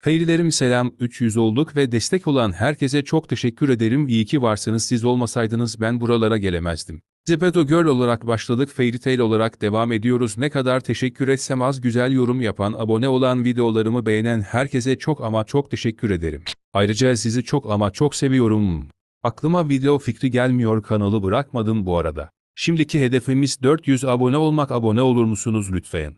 Feyrilerim selam 300 olduk ve destek olan herkese çok teşekkür ederim. İyi ki varsınız siz olmasaydınız ben buralara gelemezdim. Zepeto Girl olarak başladık Fairy Tail olarak devam ediyoruz. Ne kadar teşekkür etsem az güzel yorum yapan, abone olan videolarımı beğenen herkese çok ama çok teşekkür ederim. Ayrıca sizi çok ama çok seviyorum. Aklıma video fikri gelmiyor kanalı bırakmadım bu arada. Şimdiki hedefimiz 400 abone olmak abone olur musunuz lütfen?